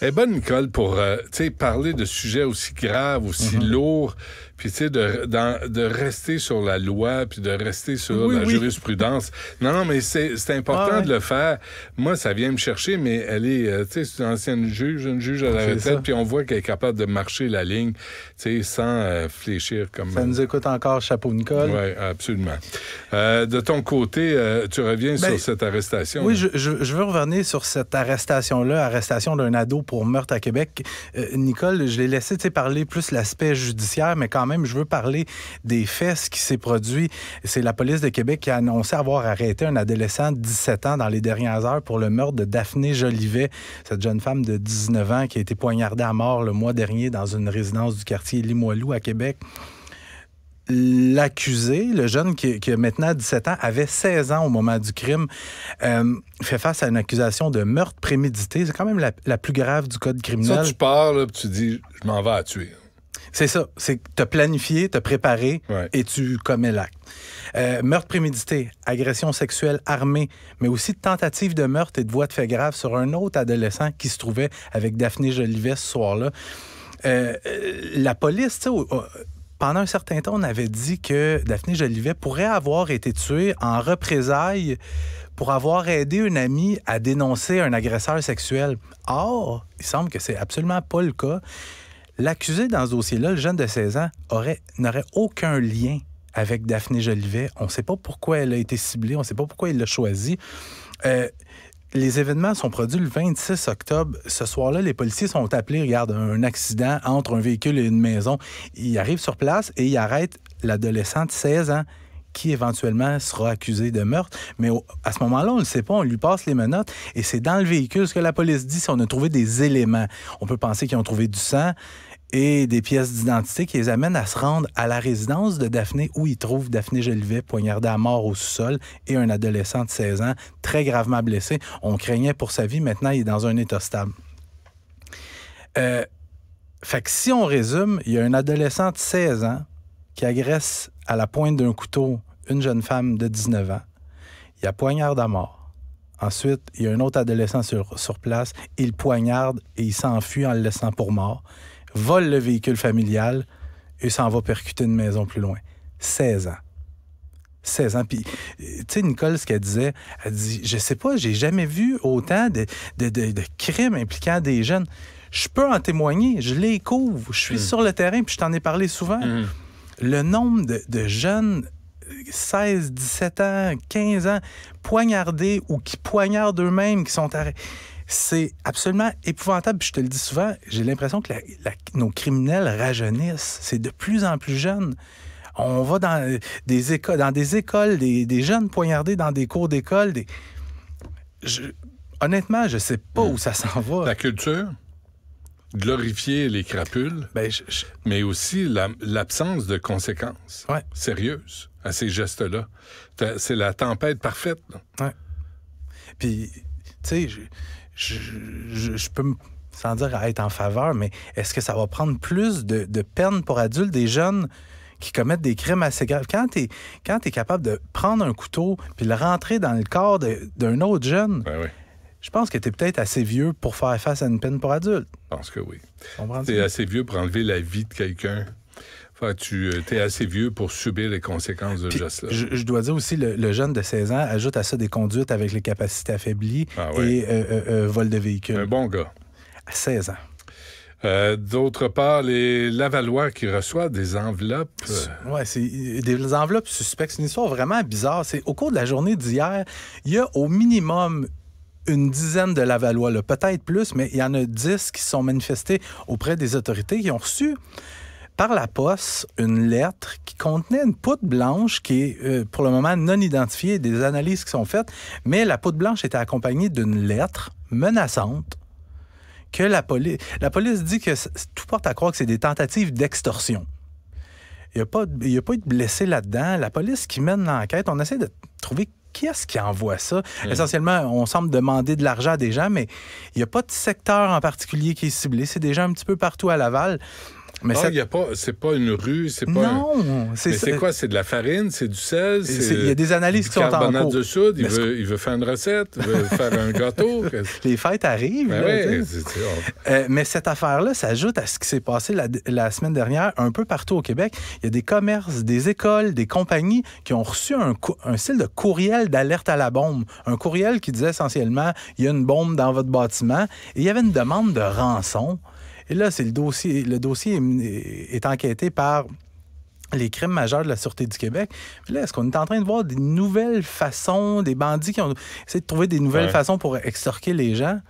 Elle est bonne, Nicole, pour euh, tu sais, parler de sujets aussi graves, aussi lourds, puis tu sais, de, dans- de rester sur la loi, puis de rester sur Oui, la oui. jurisprudence. Non, non, mais c'est important Ah ouais. de le faire. Moi, ça vient me chercher, mais elle est, euh, tu sais, c'est une ancienne juge, une juge à la retraite, puis on voit qu'elle est capable de marcher la ligne, tu sais, sans euh, fléchir comme... Ça nous écoute encore, chapeau Nicole. Oui, absolument. Euh, de ton côté, tu reviens Ben, sur cette arrestation. Oui, je, je- je veux revenir sur cette arrestation-là, arrestation d'un ado pour meurtre à Québec. Nicole, je l'ai laissé tu sais, parler plus l'aspect judiciaire, mais quand même, je veux parler des faits, ce qui s'est produit. C'est la police de Québec qui a annoncé avoir arrêté un adolescent de 17 ans dans les dernières heures pour le meurtre de Daphné Jolivet, cette jeune femme de 19 ans qui a été poignardée à mort le mois dernier dans une résidence du quartier Limoilou à Québec. L'accusé, le jeune qui, qui a maintenant 17 ans, avait 16 ans au moment du crime, euh, fait face à une accusation de meurtre prémédité. C'est quand même la, plus grave du code Ça, criminel. tu pars, là, tu dis, je m'en vais à tuer. C'est ça. C'est as planifié, as préparé Ouais. et tu commets l'acte. Euh, meurtre prémédité, agression sexuelle armée, mais aussi tentative de meurtre et de voie de fait grave sur un autre adolescent qui se trouvait avec Daphné Jolivet ce soir-là. Euh, euh, la police, tu sais, pendant un certain temps, on avait dit que Daphné Jolivet pourrait avoir été tuée en représailles pour avoir aidé une amie à dénoncer un agresseur sexuel. Or, il semble que c'est absolument pas le cas. L'accusé dans ce dossier-là, le jeune de 16 ans, aurait, n'aurait aucun lien avec Daphné Jolivet. On ne sait pas pourquoi elle a été ciblée, on ne sait pas pourquoi il l'a choisie. Euh, les événements sont produits le 26 octobre. Ce soir-là, les policiers sont appelés, regarde, un accident entre un véhicule et une maison. Ils arrivent sur place et ils arrêtent l'adolescent de 16 ans qui éventuellement sera accusé de meurtre. Mais à ce moment-là, on ne le sait pas, on lui passe les menottes et c'est dans le véhicule ce que la police dit si on a trouvé des éléments. On peut penser qu'ils ont trouvé du sang et des pièces d'identité qui les amènent à se rendre à la résidence de Daphné où ils trouvent Daphné Jolivet poignardée à mort au sous-sol et un adolescent de 16 ans très gravement blessé. On craignait pour sa vie, maintenant il est dans un état stable. Euh, fait que si on résume, il y a un adolescent de 16 ans qui agresse à la pointe d'un couteau une jeune femme de 19 ans. Il a poignarde à mort. Ensuite, il y a un autre adolescent sur, sur place. Il poignarde et il s'enfuit en le laissant pour mort. Vole le véhicule familial et s'en va percuter une maison plus loin. 16 ans. 16 ans. Puis, tu sais, Nicole, ce qu'elle disait, elle dit Je sais pas, j'ai jamais vu autant de, de- de- de crimes impliquant des jeunes. Je peux en témoigner, je les couvre, je suis sur le terrain, puis je t'en ai parlé souvent. Le nombre de, de jeunes, euh, 16, 17 ans, 15 ans, poignardés ou qui poignardent eux-mêmes, qui sont arrêtés. C'est absolument épouvantable. Puis je te le dis souvent, j'ai l'impression que la- la- nos criminels rajeunissent. C'est de plus en plus jeune. On va dans des écoles, dans des écoles, des, des jeunes poignardés dans des cours d'école. Des... Je- Honnêtement, je sais pas où ça s'en va. La culture, glorifier les crapules, Ben, je- je- mais aussi la- l'absence de conséquences Ouais. sérieuses à ces gestes-là. C'est la tempête parfaite. là. Puis, sais, je, je, je- je peux, me- sans dire à être en faveur, mais est-ce que ça va prendre plus de, de peine pour adultes, des jeunes qui commettent des crimes assez graves? Quand tu es, capable de prendre un couteau puis le rentrer dans le corps d'un autre jeune, Ben oui, je pense que tu es peut-être assez vieux pour faire face à une peine pour adulte. je pense que oui. Comprends-tu? T'es assez vieux pour enlever la vie de quelqu'un. Que tu es assez vieux pour subir les conséquences de ce geste-là. je, je dois dire aussi, le, le jeune de 16 ans ajoute à ça des conduites avec les capacités affaiblies Ah ouais. et euh, euh, euh, vol de véhicule. Un bon gars. À 16 ans. Euh, D'autre part, les Lavallois qui reçoivent des enveloppes. euh, Ouais, c'est des enveloppes suspectes. C'est une histoire vraiment bizarre. C'est au cours de la journée d'hier, il y a au minimum une dizaine de Lavallois, peut-être plus, mais il y en a dix qui sont manifestés auprès des autorités qui ont reçu par la poste une lettre qui contenait une poudre blanche qui est euh, pour le moment non identifiée, des analyses qui sont faites, mais la poudre blanche était accompagnée d'une lettre menaçante que la police... La police dit que tout porte à croire que c'est des tentatives d'extorsion. Il n'y a, pas de- il y a pas eu de blessés là-dedans. La police qui mène l'enquête, on essaie de trouver qui est-ce qui envoie ça. Essentiellement, on semble demander de l'argent à des gens, mais il n'y a pas de secteur en particulier qui est ciblé. C'est des gens un petit peu partout à Laval. Mais ah, y a pas, c'est pas une rue, c'est pas. Non, c'est Mais c'est quoi? C'est de la farine, c'est du sel. Il y a des analyses qui sont en cours. de soude. Il veut, il veut, faire une recette, il veut faire un gâteau. Les fêtes arrivent. Ben là, euh, mais cette affaire-là s'ajoute à ce qui s'est passé la, la, semaine dernière un peu partout au Québec. Il y a des commerces, des écoles, des compagnies qui ont reçu un, un style de courriel d'alerte à la bombe. Un courriel qui disait essentiellement il y a une bombe dans votre bâtiment. Et il y avait une demande de rançon. Et là, c'est le dossier. Le dossier est, enquêté par les crimes majeurs de la Sûreté du Québec. Là, est-ce qu'on est en train de voir des nouvelles façons, des bandits qui ont essayé de trouver des nouvelles façons pour extorquer les gens?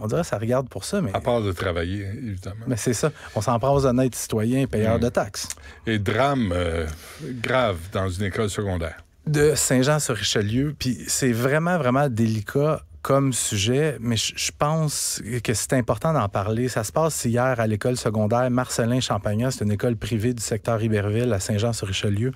On dirait que ça regarde pour ça, mais... À part de travailler, évidemment. Mais c'est ça. On s'en prend aux honnêtes citoyens payeurs mm. de taxes. Et drame euh, grave dans une école secondaire. De Saint-Jean-sur-Richelieu. Puis c'est vraiment, vraiment délicat comme sujet, mais je pense que c'est important d'en parler. Ça se passe hier à l'école secondaire Marcelin Champagnat. C'est une école privée du secteur Iberville à Saint-Jean-sur-Richelieu.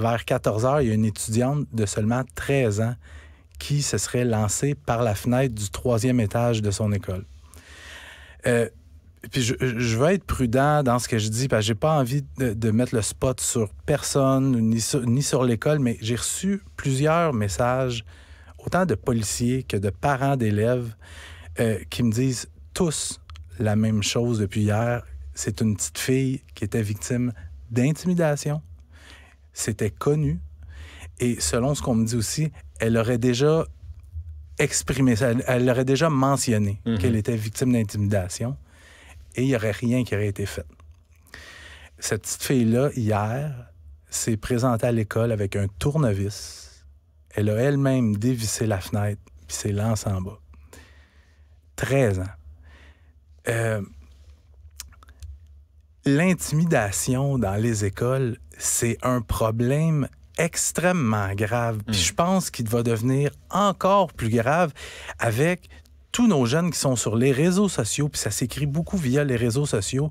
Vers 14 heures, il y a une étudiante de seulement 13 ans qui se serait lancée par la fenêtre du troisième étage de son école. Euh, puis je, veux être prudent dans ce que je dis, parce que j'ai pas envie de, mettre le spot sur personne ni ni sur l'école, mais j'ai reçu plusieurs messages autant de policiers que de parents d'élèves euh, qui me disent tous la même chose depuis hier. C'est une petite fille qui était victime d'intimidation. C'était connu. Et selon ce qu'on me dit aussi, elle aurait déjà exprimé ça. Elle, aurait déjà mentionné mhm. qu'elle était victime d'intimidation. Et il n'y aurait rien qui aurait été fait. Cette petite fille-là, hier, s'est présentée à l'école avec un tournevis elle a elle-même dévissé la fenêtre puis s'est lancée en bas. 13 ans. Euh, l'intimidation dans les écoles, c'est un problème extrêmement grave. Puis hmm. je pense qu'il va devenir encore plus grave avec tous nos jeunes qui sont sur les réseaux sociaux, puis ça s'écrit beaucoup via les réseaux sociaux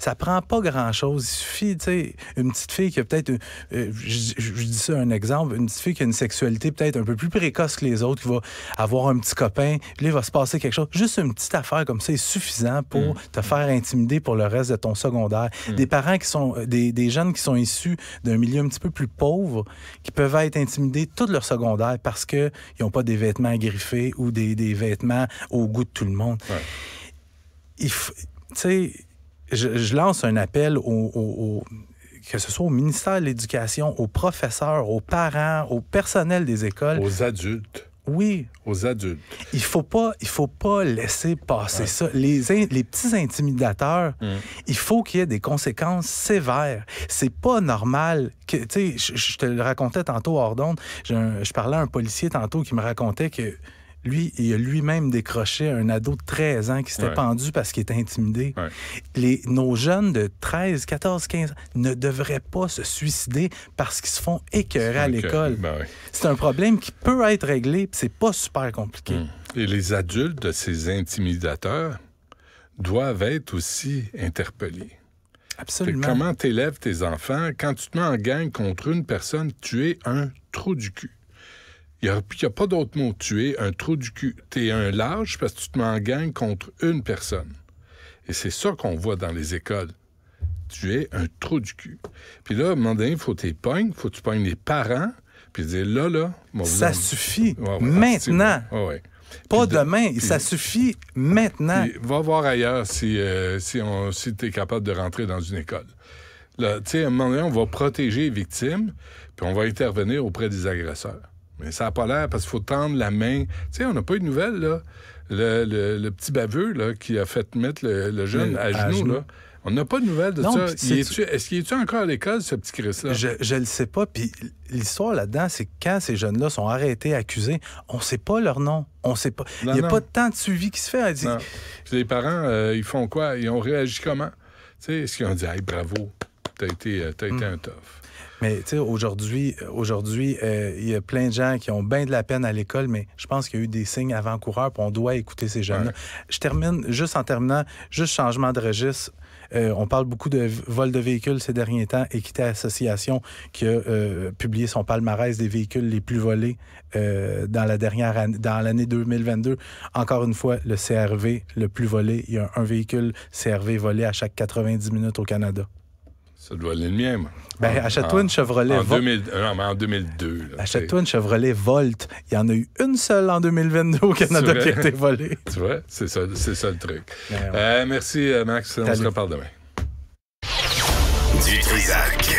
ça prend pas grand-chose. Il suffit, tu sais, une petite fille qui a peut-être, euh, je, dis ça un exemple, une petite fille qui a une sexualité peut-être un peu plus précoce que les autres, qui va avoir un petit copain, puis là, il va se passer quelque chose. Juste une petite affaire comme ça est suffisant pour mm. te faire intimider pour le reste de ton secondaire. Mm. Des parents qui sont, euh, des, des jeunes qui sont issus d'un milieu un petit peu plus pauvre, qui peuvent être intimidés tout leur secondaire parce qu'ils n'ont pas des vêtements griffés ou des, des, vêtements au goût de tout le monde. Il tu je, lance un appel au, que ce soit au ministère de l'Éducation, aux professeurs, aux parents, au personnel des écoles. Aux adultes. Oui. Aux adultes. Il faut pas, il faut pas laisser passer ça. Les, les petits intimidateurs, mm. il faut qu'il y ait des conséquences sévères. C'est pas normal que, tu sais, je, te le racontais tantôt hors d'onde. Je parlais à un policier tantôt qui me racontait que lui, il a lui-même décroché un ado de 13 ans qui s'était pendu parce qu'il était intimidé. Les, nos jeunes de 13, 14, 15 ans ne devraient pas se suicider parce qu'ils se font écœurer à l'école. Ben c'est un problème qui peut être réglé, c'est pas super compliqué. Hum. Et les adultes de ces intimidateurs doivent être aussi interpellés. Absolument. Comment t'élèves tes enfants? Quand tu te mets en gang contre une personne, tu es un trou du cul. Il n'y a, pas d'autre mot. Tu es un trou du cul. Tu es un large parce que tu te mets en gang contre une personne. Et c'est ça qu'on voit dans les écoles. Tu es un trou du cul. Puis là, à un moment donné, il faut que tu pognes, il faut que tu pognes les parents, puis dire là, là. ça suffit. maintenant. Pas demain, ça suffit maintenant. va voir ailleurs si, euh, si, si tu es capable de rentrer dans une école. Là, à un moment donné, on va protéger les victimes, puis on va intervenir auprès des agresseurs. Mais ça n'a pas l'air parce qu'il faut tendre la main. Tu sais, on n'a pas eu de nouvelles, là. Le, petit baveux, là, qui a fait mettre le, jeune à, genoux, là. On n'a pas de nouvelles de ça. Est-ce qu'il est-tu encore à l'école, ce petit Chris-là? Je ne le sais pas. Puis l'histoire là-dedans, c'est que quand ces jeunes-là sont arrêtés, accusés, on ne sait pas leur nom. On sait pas. Il n'y a pas de temps de suivi qui se fait. Dit... les parents, euh, ils font quoi? Ils ont réagi comment? Tu sais, est-ce qu'ils ont dit, hey, bravo, t'as été, euh, as été hmm. un tough? Mais tu sais, aujourd'hui, aujourd'hui, euh, il y a plein de gens qui ont bien de la peine à l'école, mais je pense qu'il y a eu des signes avant-coureurs, puis on doit écouter ces jeunes-là. Ouais. Je termine juste en terminant, juste changement de registre. Euh, on parle beaucoup de vol de véhicules ces derniers temps. Équité Association qui a euh, publié son palmarès des véhicules les plus volés euh, dans la dernière année, dans l'année 2022. Encore une fois, le CRV le plus volé. Il y a un véhicule CRV volé à chaque 90 minutes au Canada. Ça doit aller le mien, moi. Ben, En- achète-toi une Chevrolet En, Volt. 2000, non, mais en 2002. là, Achète-toi une Chevrolet Volt. Il y en a eu une seule en 2022 au Canada qui a été volée. Tu vois, c'est ça, c'est ça le truc. Ben, ouais. Euh, merci, euh, Max. On se reparle demain. Du Trisac.